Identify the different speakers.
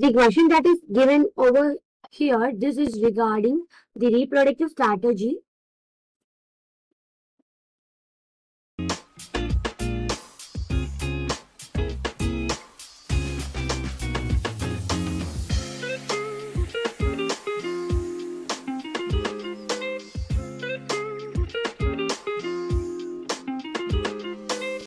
Speaker 1: The question that is given over here, this is regarding the reproductive strategy.